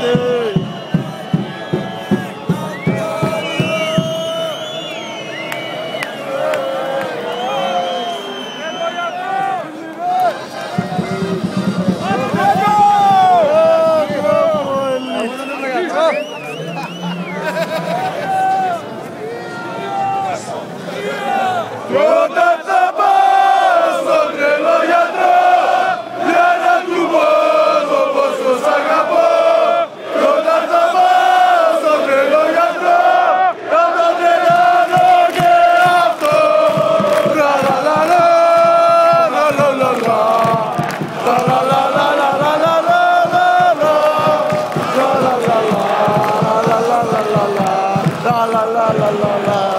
the La la la la la la.